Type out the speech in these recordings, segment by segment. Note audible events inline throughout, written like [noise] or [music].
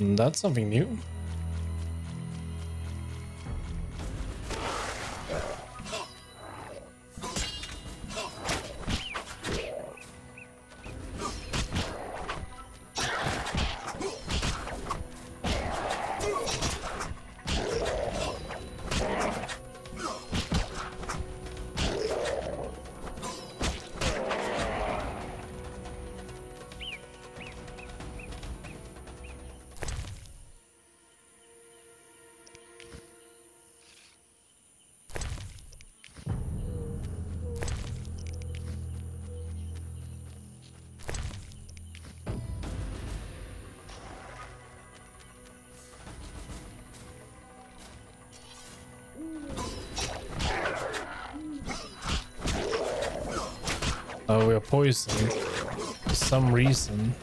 That's something new. Oh, we are poisoned for some reason.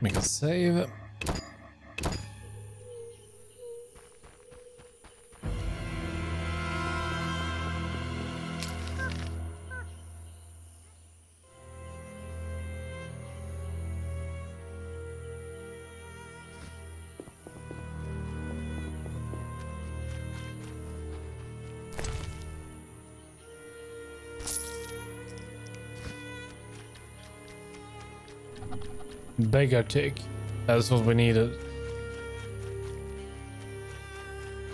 Make a save. Beggartick. That's what we needed.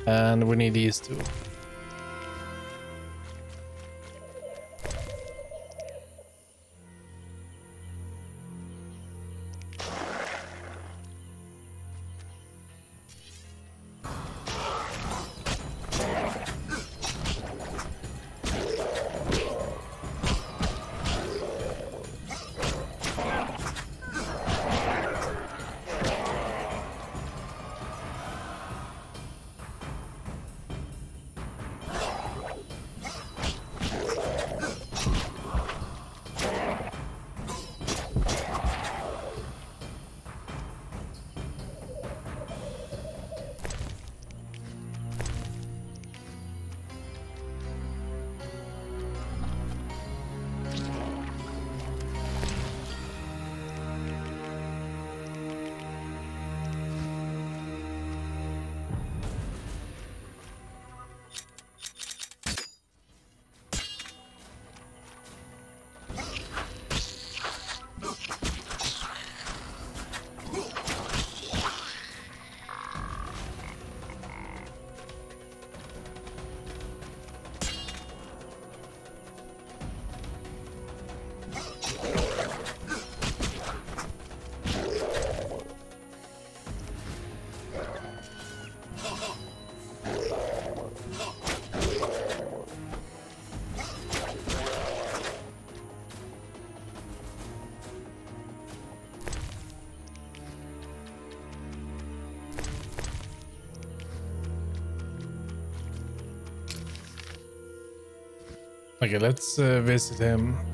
And we need these two. Okay, let's uh, visit him.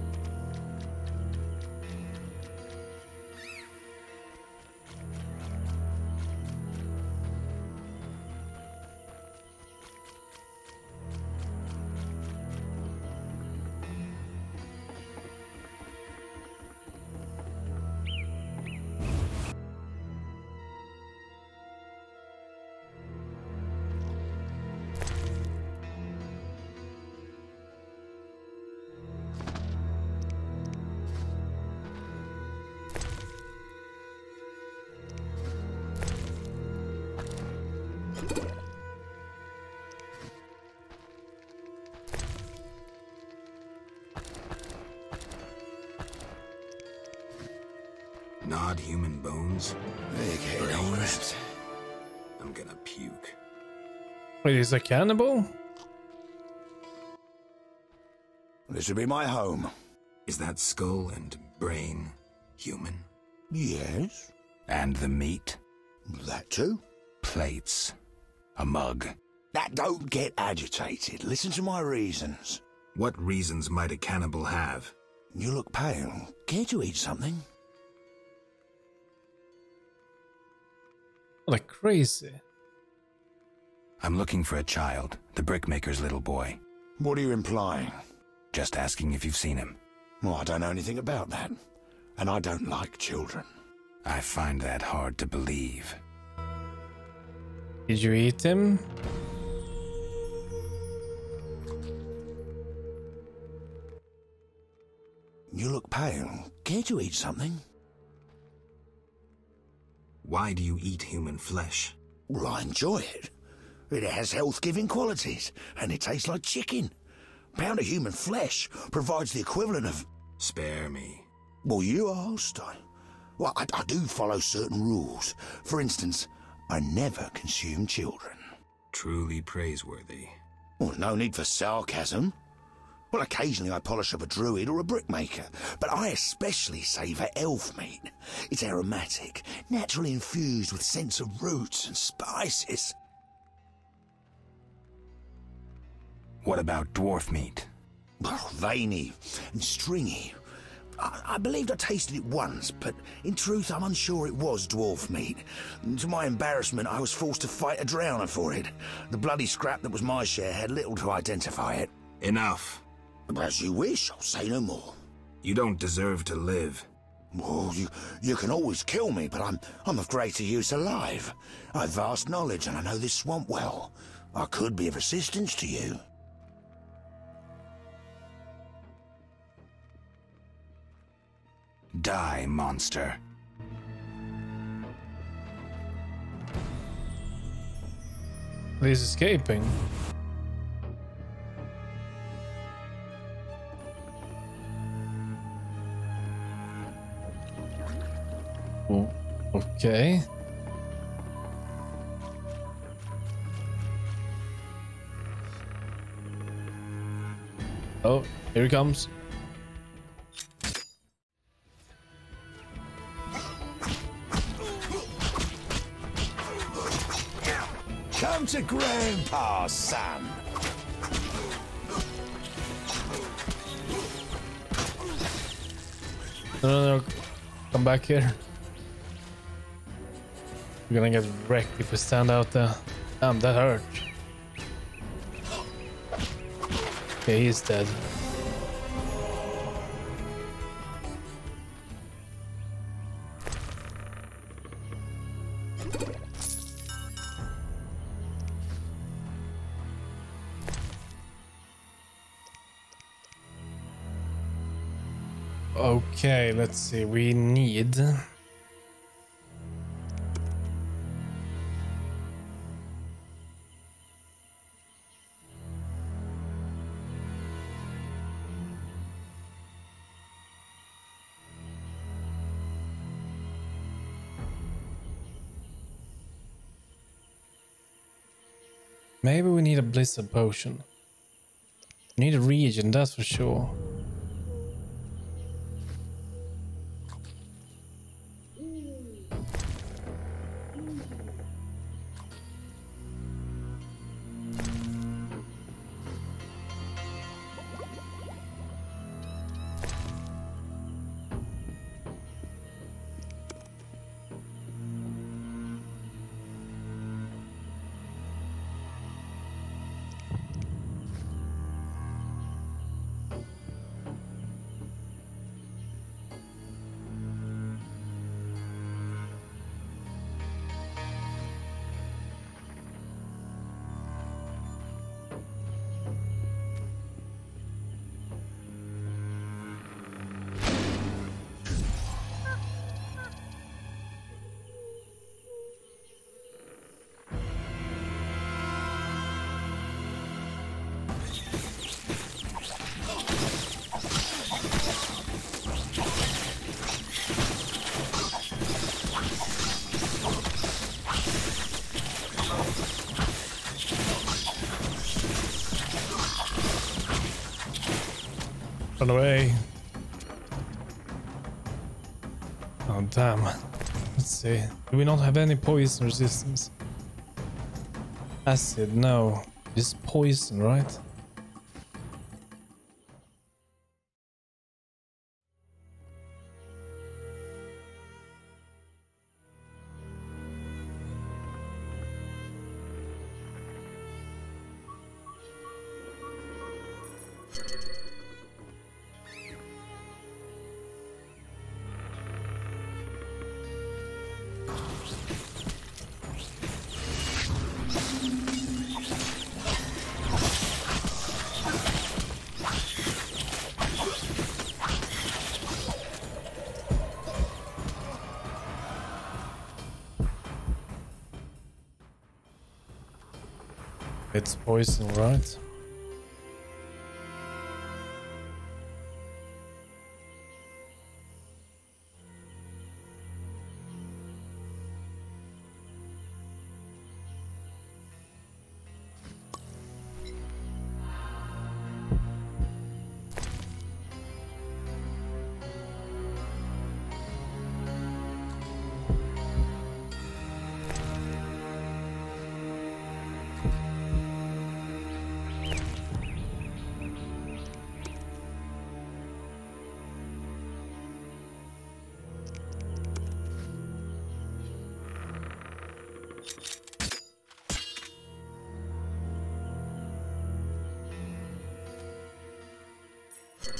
Wait, he's a cannibal? This should be my home. Is that skull and brain human? Yes, And the meat? that too. Plates. A mug. That don't get agitated. Listen to my reasons. What reasons might a cannibal have? You look pale. Care to eat something? Like crazy. I'm looking for a child, the brickmaker's little boy. What are you implying? Just asking if you've seen him. Well, I don't know anything about that. And I don't like children. I find that hard to believe. Did you eat him? You look pale. Care to eat something? Why do you eat human flesh? Well, I enjoy it. It has health-giving qualities, and it tastes like chicken. A pound of human flesh provides the equivalent of... Spare me. Well, you asked. I, well, I, I do follow certain rules. For instance, I never consume children. Truly praiseworthy. Well, no need for sarcasm. Well, occasionally I polish up a druid or a brickmaker, but I especially savour elf meat. It's aromatic, naturally infused with scents of roots and spices. What about dwarf meat? Oh, veiny and stringy. I, I believed I tasted it once, but in truth I'm unsure it was dwarf meat. To my embarrassment, I was forced to fight a drowner for it. The bloody scrap that was my share had little to identify it. Enough. As you wish, I'll say no more. You don't deserve to live. Well, you, you can always kill me, but I'm, I'm of greater use alive. I've vast knowledge and I know this swamp well. I could be of assistance to you. Die, monster. He's escaping. Oh, okay. Oh, here he comes. To Grandpa, son. No, no, no. Come back here. We're gonna get wrecked if we stand out there. Damn, that hurt. Okay, he's dead. Okay, let's see. We need. Maybe we need a blizzard potion. We need a region, that's for sure. Run away. Oh, damn. Let's see. Do we not have any poison resistance? Acid, no. It's poison, right? Poison, right?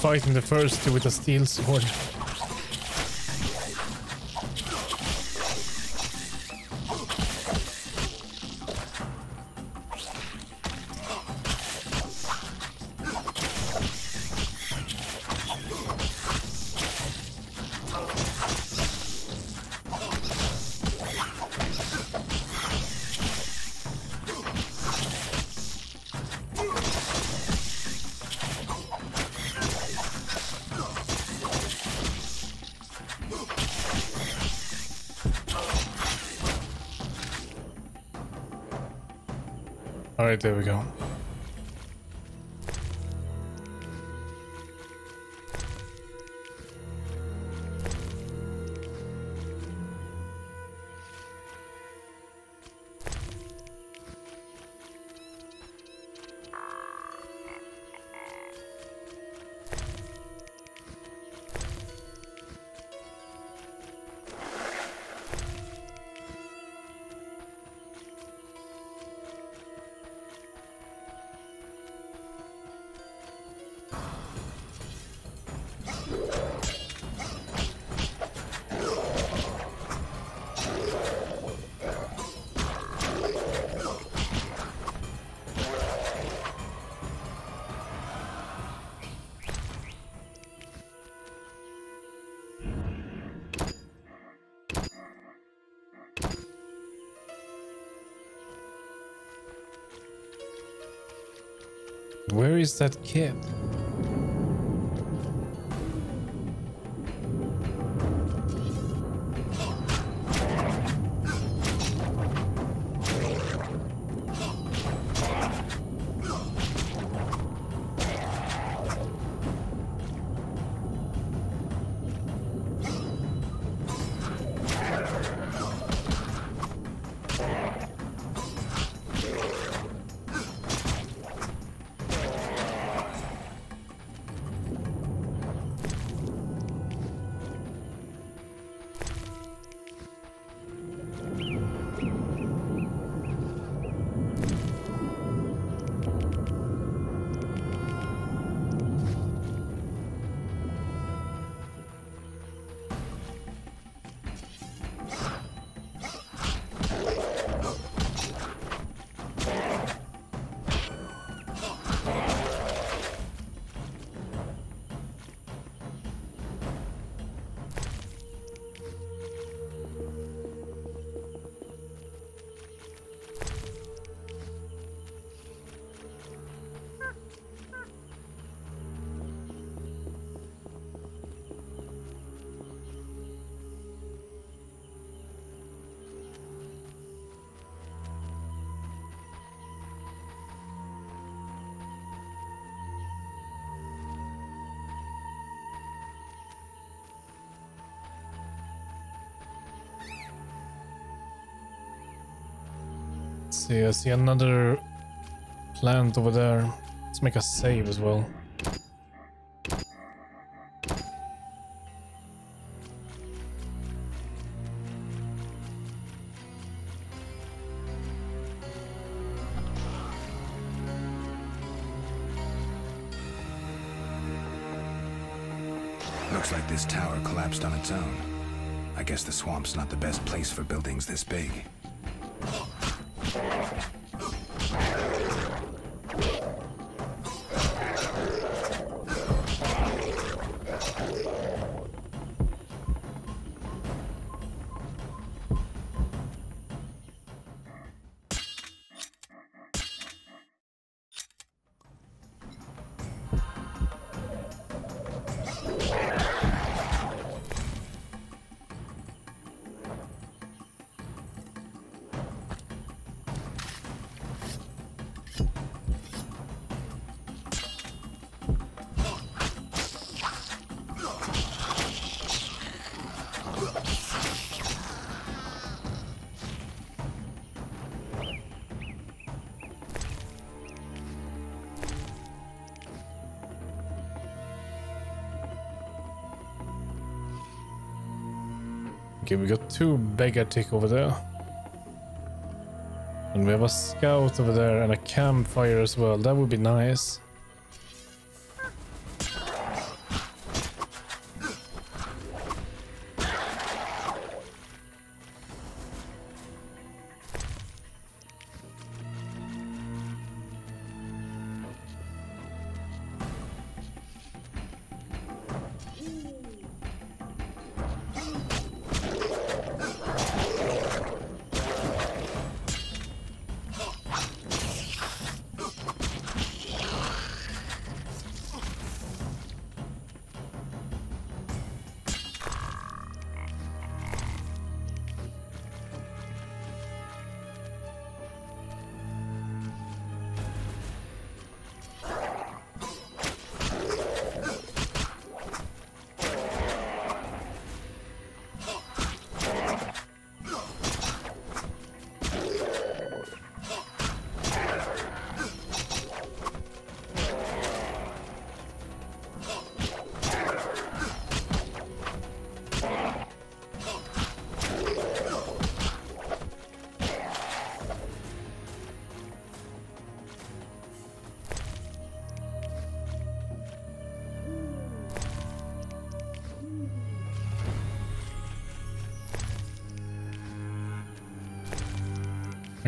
fighting the first with a steel sword. Alright, there we go. Where is that kid? See. I see another plant over there. Let's make a save as well. Looks like this tower collapsed on its own. I guess the swamp's not the best place for buildings this big. Okay, we got two Beggartick over there. And we have a scout over there and a campfire as well. That would be nice.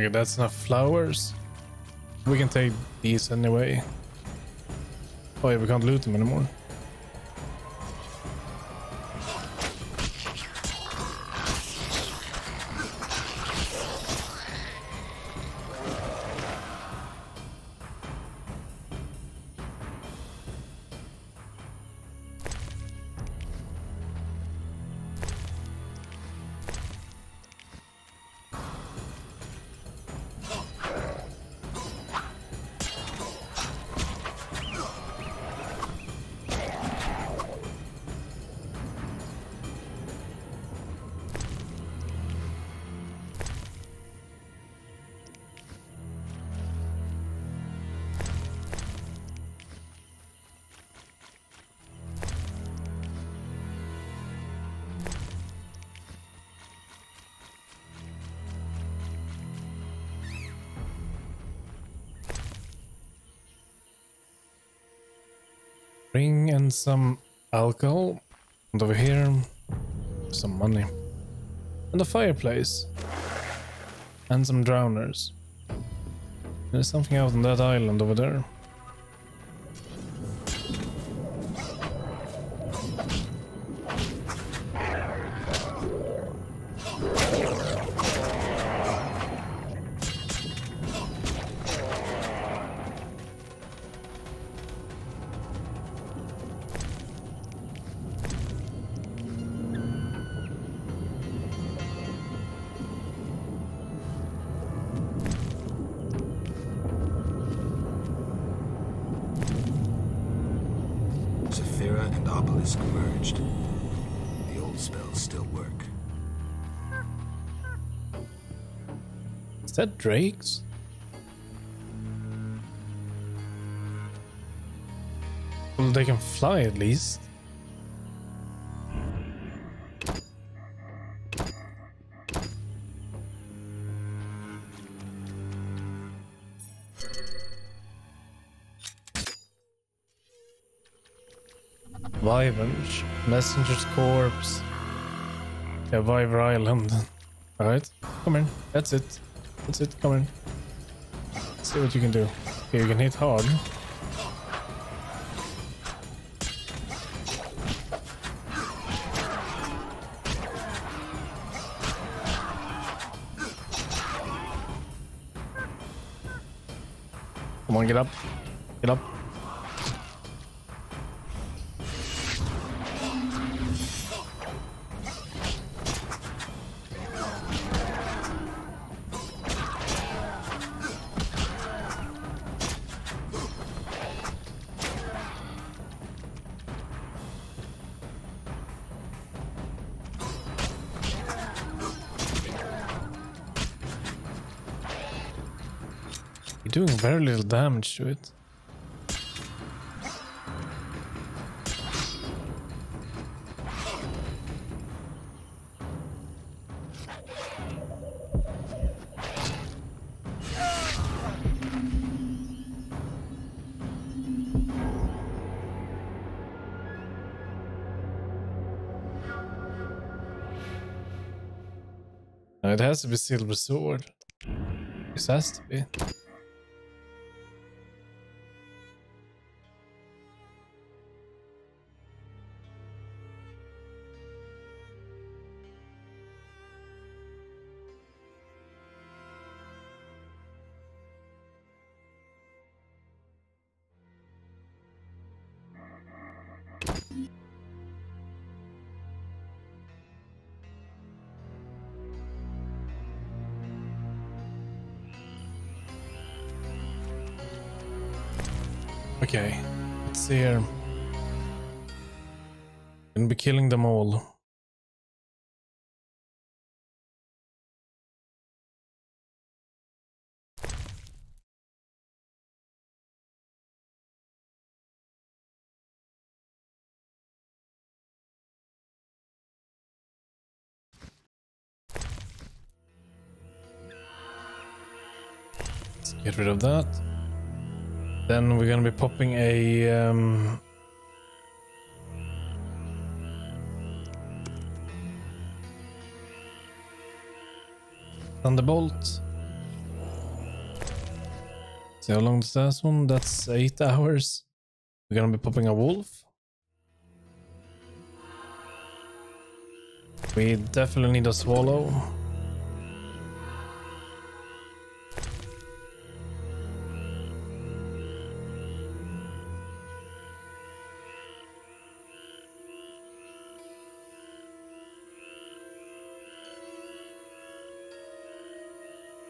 Okay, that's enough flowers. We can take these anyway. Oh yeah, we can't loot them anymore. Ring and some alcohol. And over here, some money. And a fireplace. And some drowners. There's something out on that island over there. Drakes? Well, they can fly at least. Vyvenge, Messenger's Corpse. Yeah, Viver Island. [laughs] Alright, come in. That's it. That's it, come in. see what you can do. Okay, you can hit hard. Come on, get up. Get up. Damage to it. It has to be Silver Sword. This has to be. Killing them all. Let's get rid of that. Then we're gonna be popping a um, Thunderbolt. See how long does that one? That's eight hours. We're gonna be popping a wolf. We definitely need a swallow.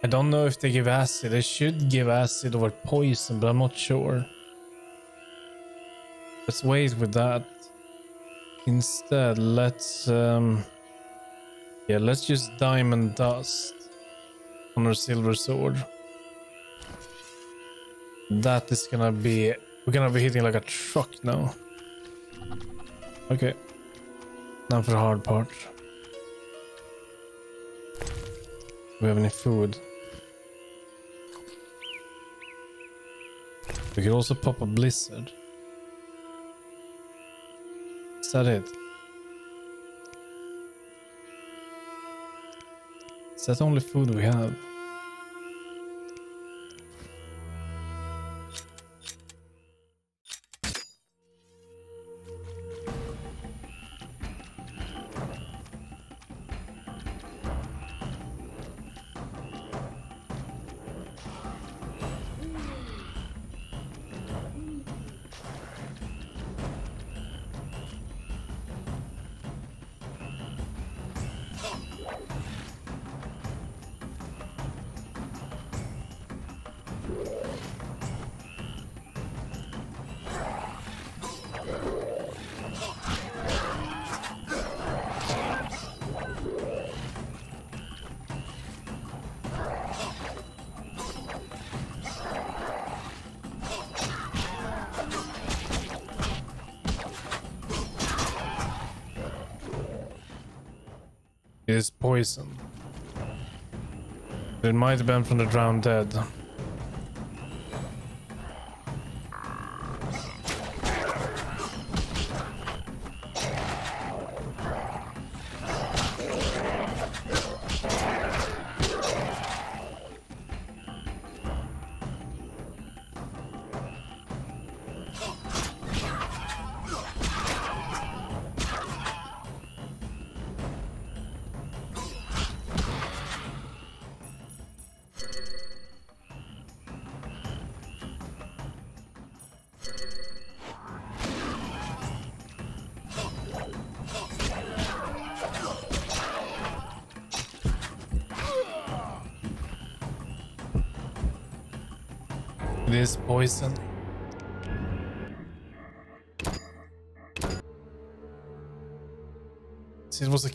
I don't know if they give acid. They should give acid or poison, but I'm not sure. Let's wait with that. Instead, let's um yeah, let's use diamond dust on our silver sword. That is gonna be we're gonna be hitting like a truck now. Okay. Now for the hard part. Do we have any food? We could also pop a blizzard. Is that it? Is that the only food we have? Is poison. It might have been from the drowned dead.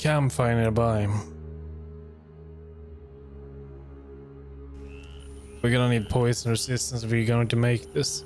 Campfire nearby. We're gonna need poison resistance if we're going to make this.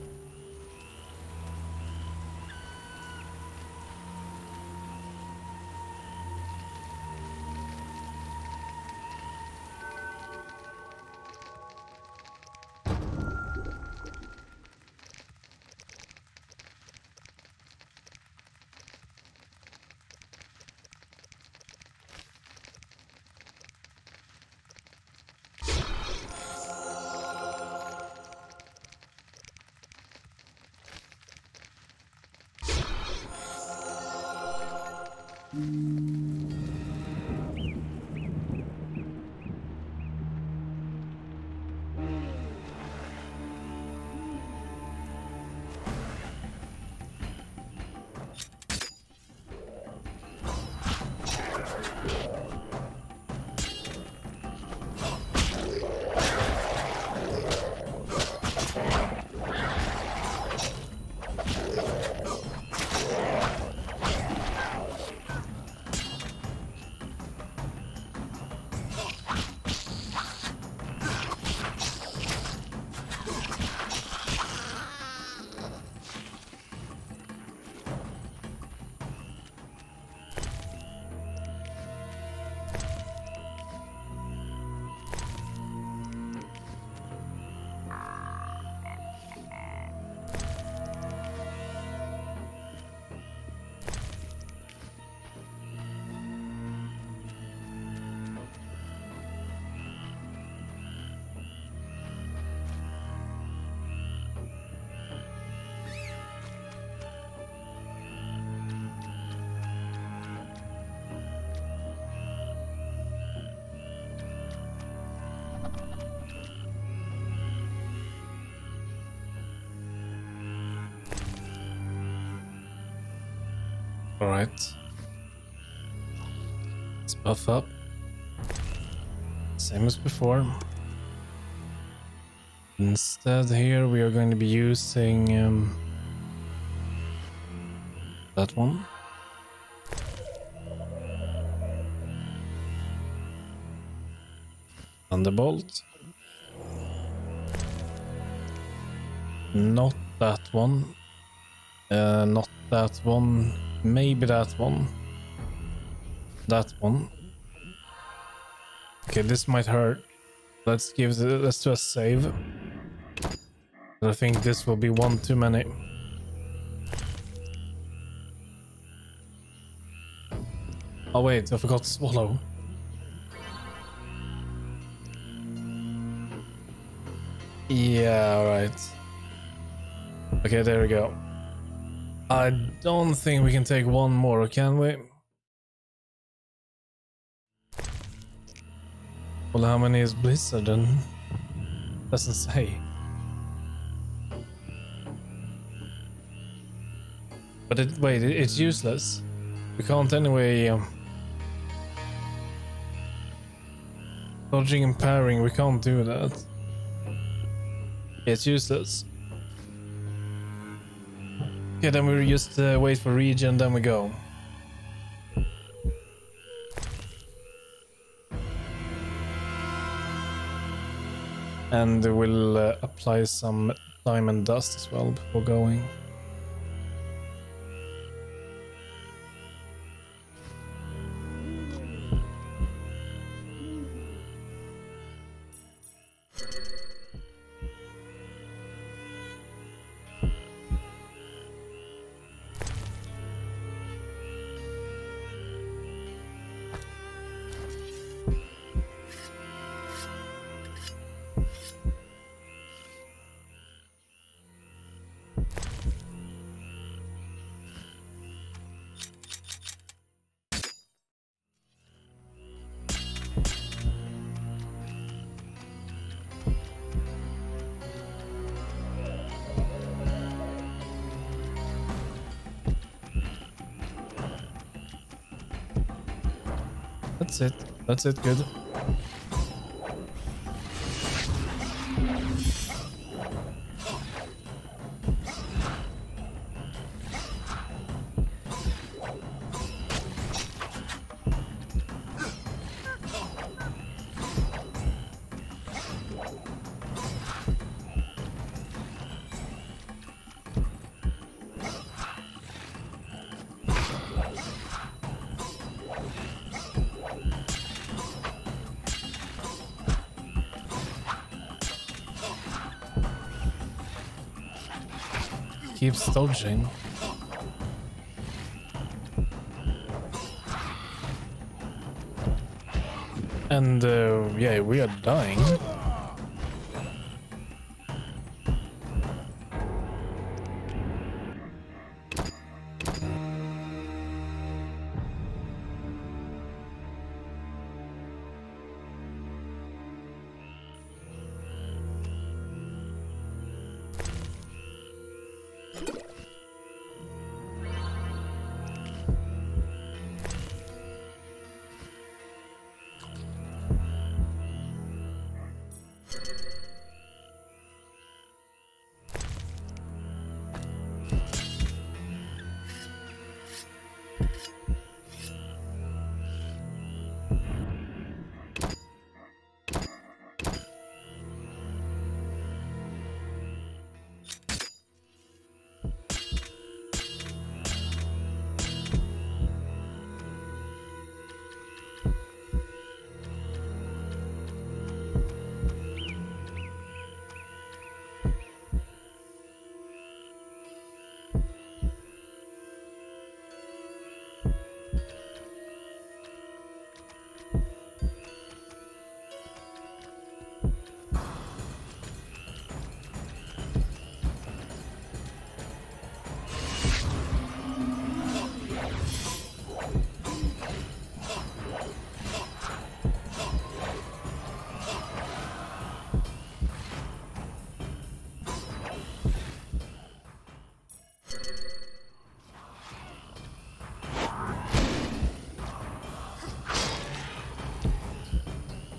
Alright. Let's buff up. Same as before. Instead here we are going to be using um, that one. Thunderbolt. Not that one. Uh, not that one. Maybe that one. That one. Okay, this might hurt. Let's give the let's do a save. I think this will be one too many. Oh wait, I forgot swallow. Yeah, alright. Okay, there we go. I don't think we can take one more, can we? Well, how many is Blizzard then? Doesn't say. But it, wait, it, it's useless. We can't anyway... Um, dodging and parrying, we can't do that. It's useless. Okay, then we just uh, wait for regen, then we go. And we'll uh, apply some diamond dust as well before going. That's it. Good. Keeps dodging. And uh, yeah, we are dying.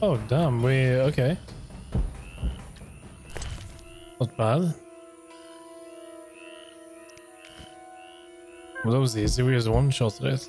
Oh, damn. We... Okay. Not bad. Well, that was easy. We just one-shot it.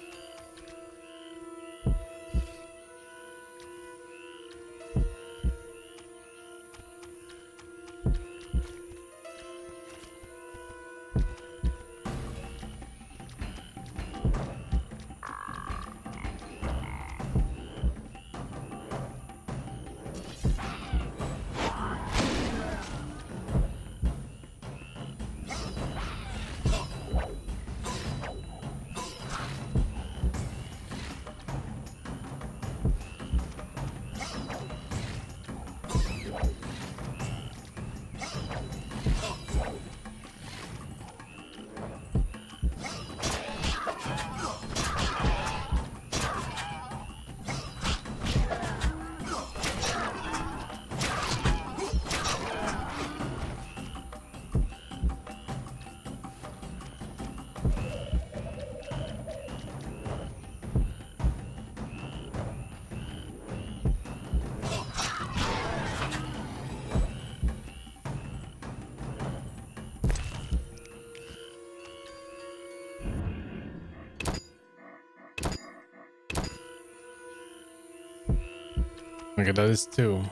Okay, that is two.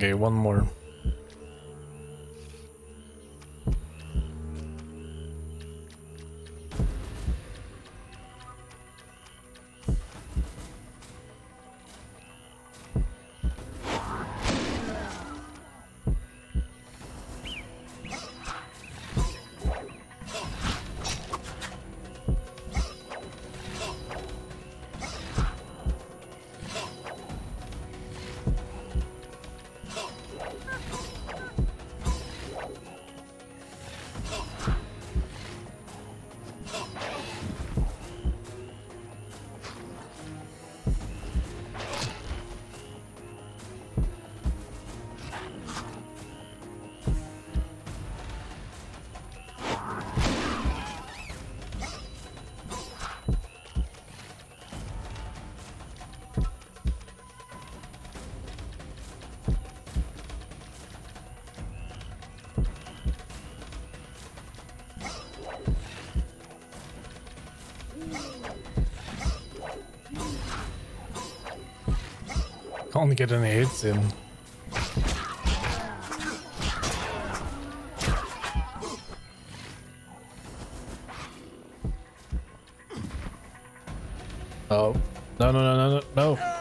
Okay, one more. Can't get any hits in. Oh. No, no, no, no, no, no.